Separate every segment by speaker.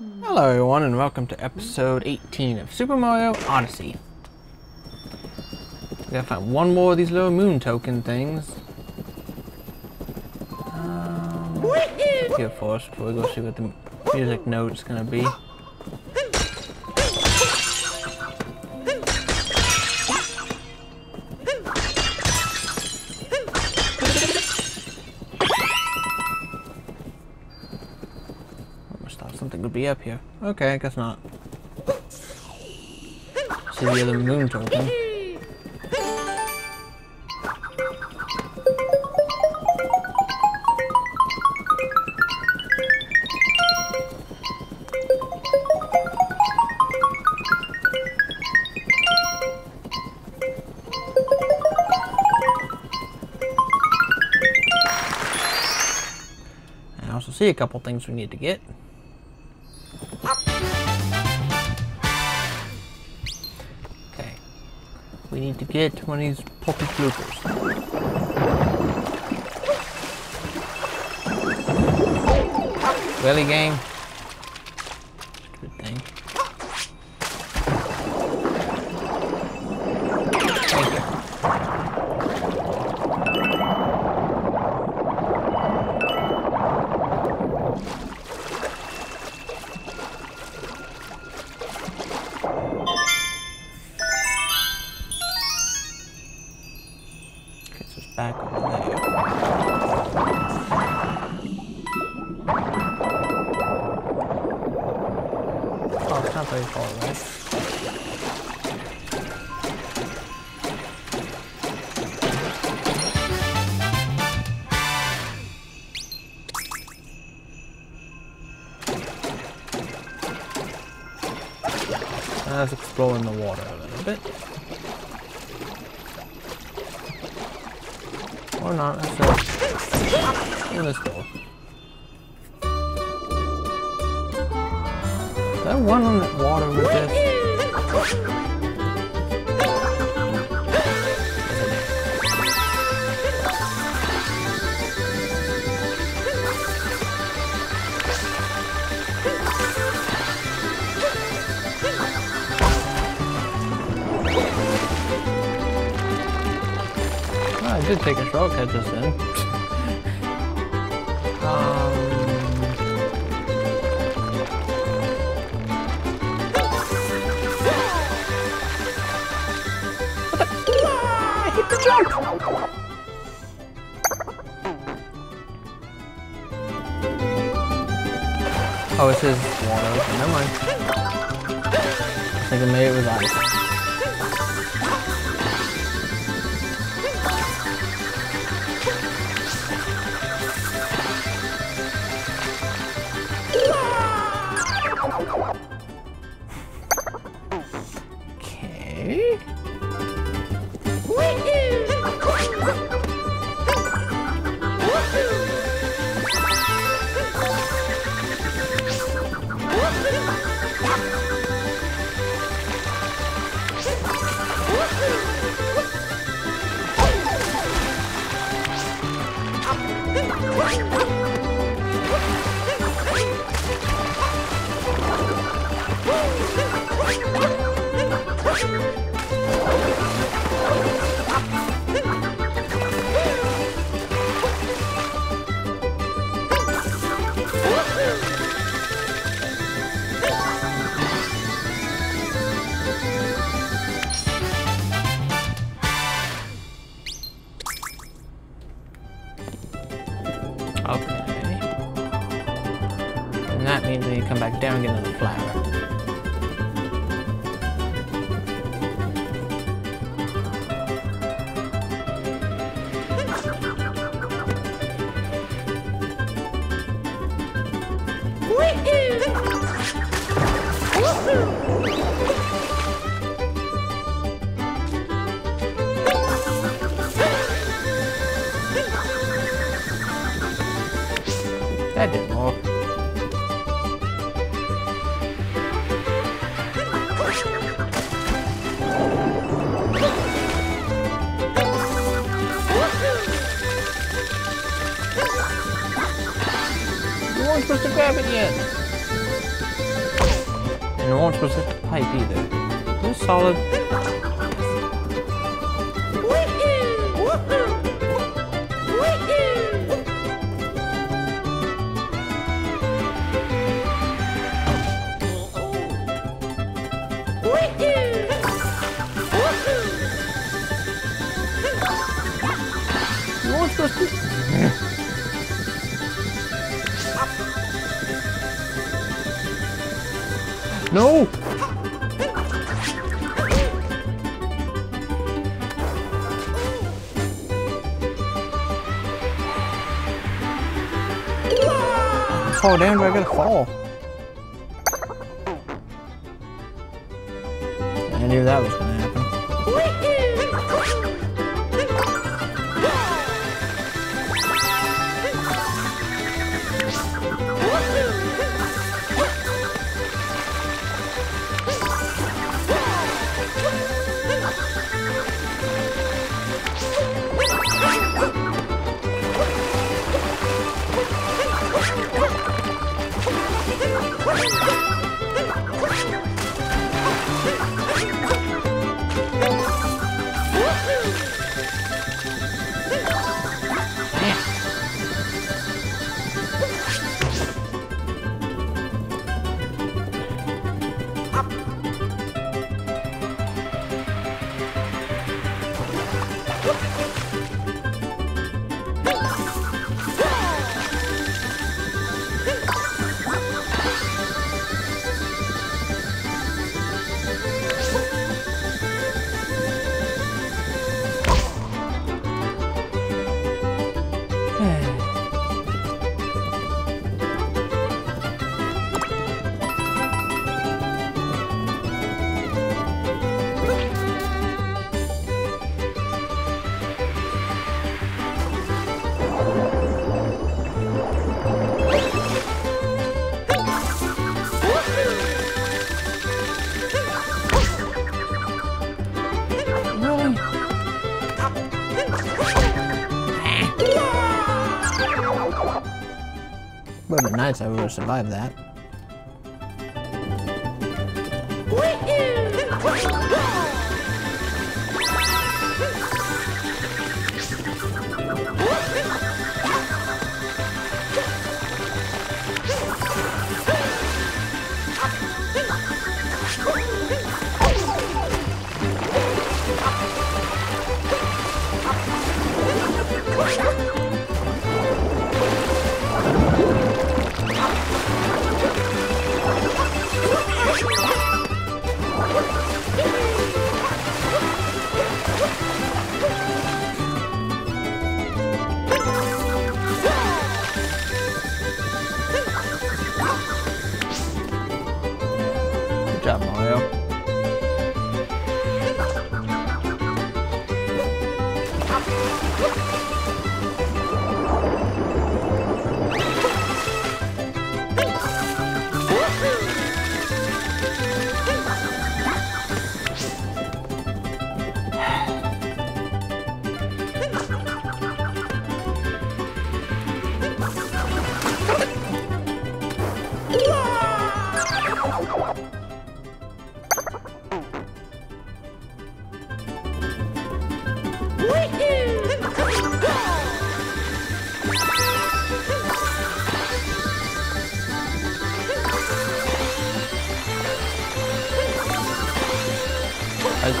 Speaker 1: Hello everyone and welcome to episode 18 of Super Mario Odyssey. We gotta find one more of these little moon token things. Um, here first before we go see what the music note's gonna be. Be up here. Okay, I guess not. See the other moon token. See a couple things we need to get. Get one of these pulpy bloopers. Really, game? Let's explore in the water a little bit. Or not, let's go. This door. That one on the water with this? Did take a shortcut just then. um, Oh, it says water. Never mind. I think it made it with ice. To come back down get another flower. supposed to grab it yet. And it won't supposed to pipe either. It solid. No! Fall down, do I gotta fall? I knew that was gonna If I would have survived that.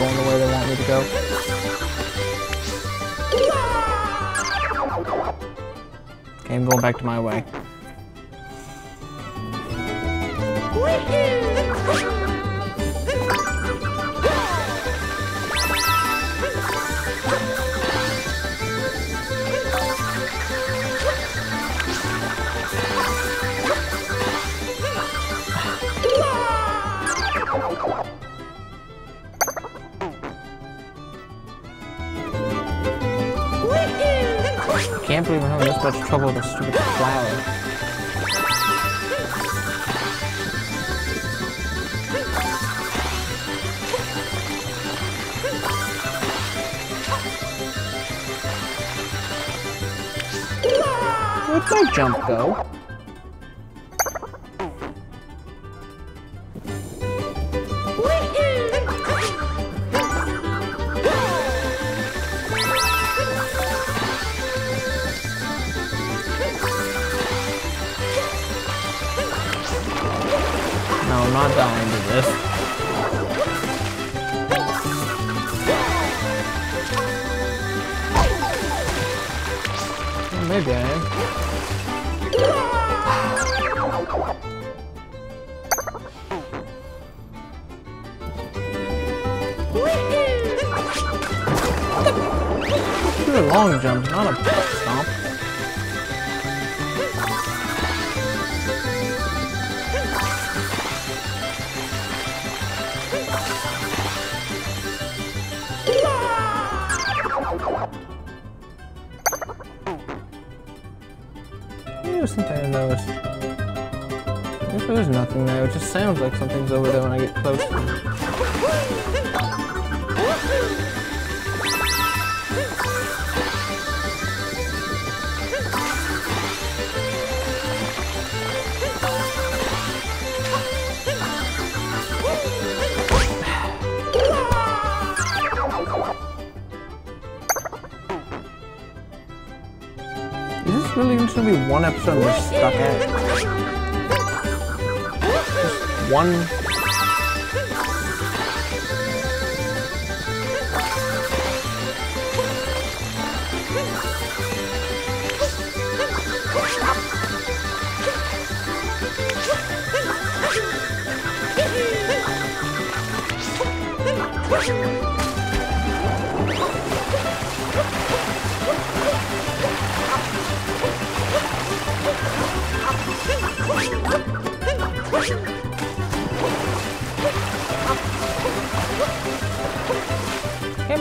Speaker 1: Going the way they want me to go. Okay, I'm going back to my way. Can't believe I'm having this much trouble with a stupid flower. Where'd my jump go? No, I'm not dying to this. Well, maybe I am. Long jump, not a Maybe was something I noticed. If there's nothing there, it just sounds like something's over there when I get close. Be one episode we're stuck at? Just one.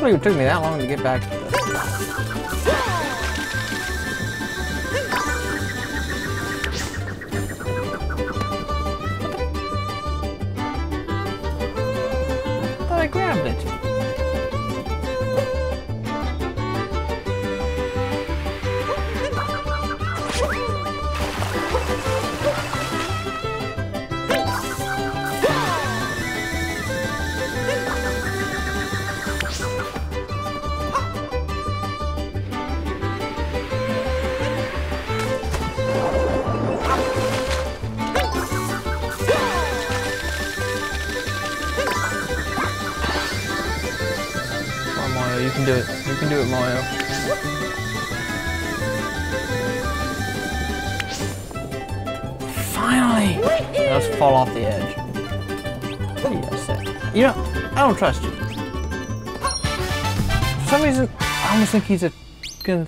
Speaker 1: It took me that long to get back Let's fall off the edge. Yes, you know, I don't trust you. For some reason, I almost think he's a gonna.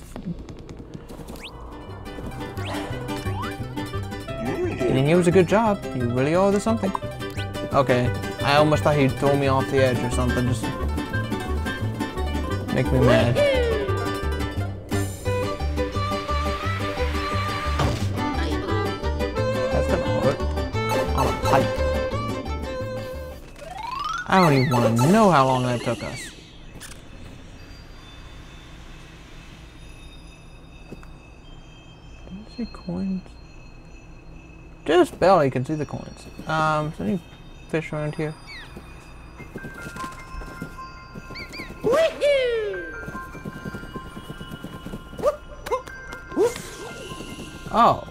Speaker 1: Getting you was a good job. You really owe us something. Okay, I almost thought he'd throw me off the edge or something. Just make me mad. I don't even want to know how long that took us. Can see coins? Just barely can see the coins. Um, is there any fish around here? Oh.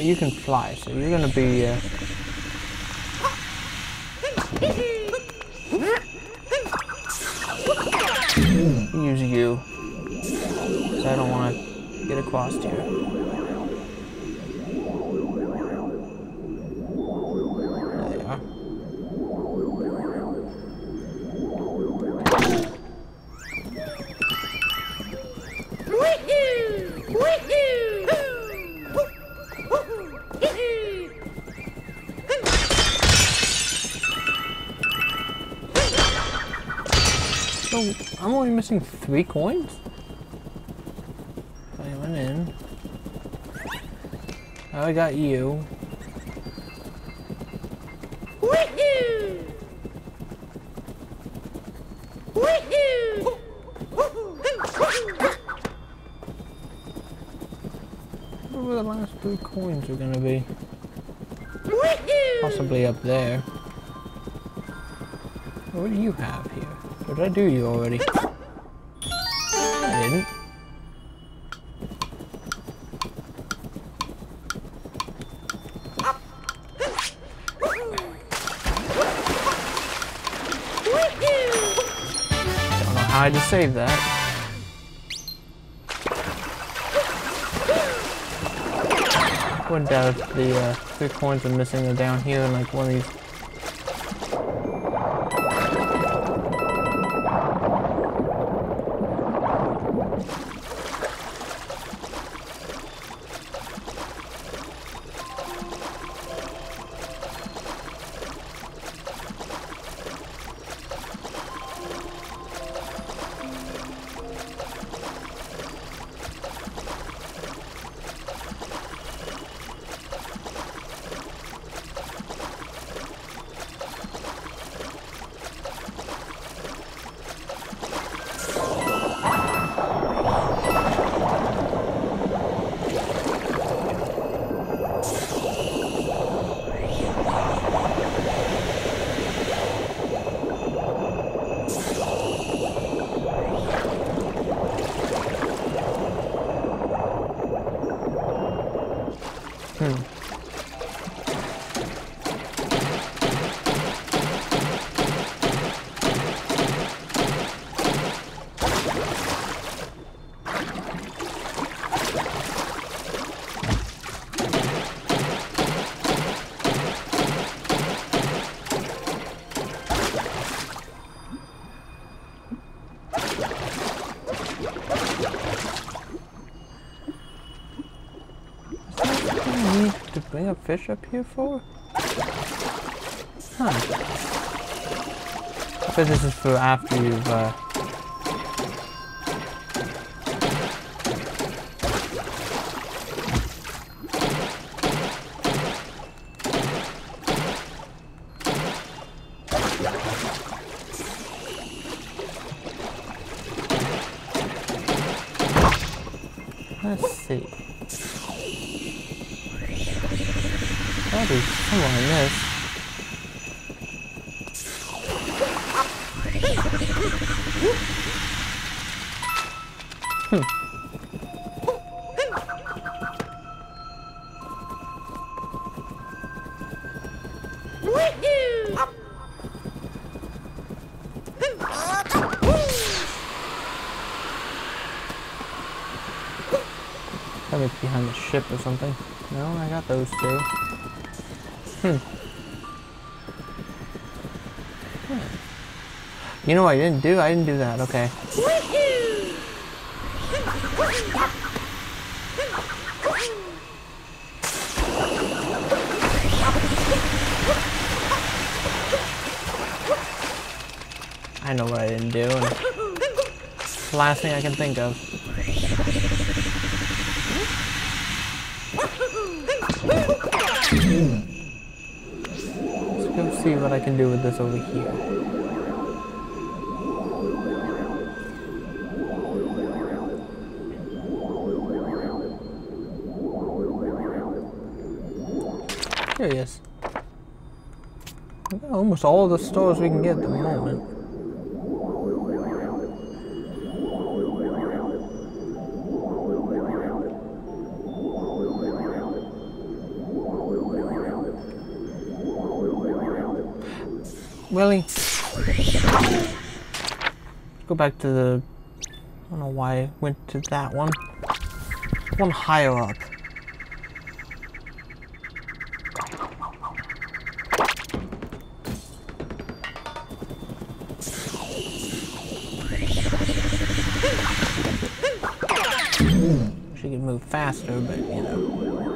Speaker 1: You can fly, so you're gonna be. Uh... Use you. I don't want to get across here. Missing three coins? I went in. I got you.
Speaker 2: Woohoo! Woohoo!
Speaker 1: Where the last three coins are gonna be?
Speaker 2: Woohoo!
Speaker 1: Possibly up there. What do you have here? What did I do you already? I just saved that. Wouldn't doubt if the uh, three coins are missing are down here in like one of these fish up here for? Huh. I this is for after you've, uh... Let's see. This.
Speaker 2: Woohoo!
Speaker 1: Probably it's behind the ship or something. No, I got those two. You know what I didn't do? I didn't do that. Okay. I know what I didn't do. Last thing I can think of. Hmm. Let's see what I can do with this over here. Here he is. Almost all the stores we can get at the moment. Willie. Go back to the. I don't know why I went to that one. One higher up. She could move faster, but you know.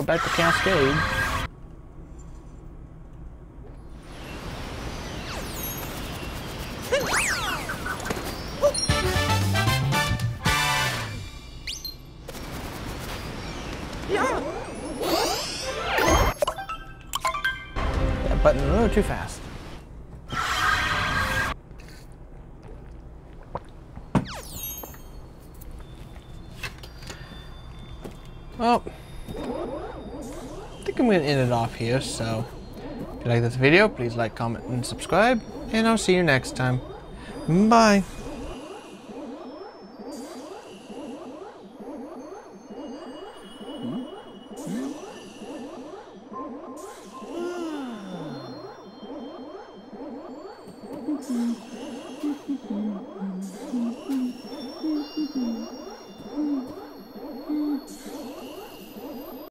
Speaker 1: Go back to Cascade. That button a little too fast. Well, I'm going to end it off here, so if you like this video, please like, comment, and subscribe, and I'll see you next time. Bye.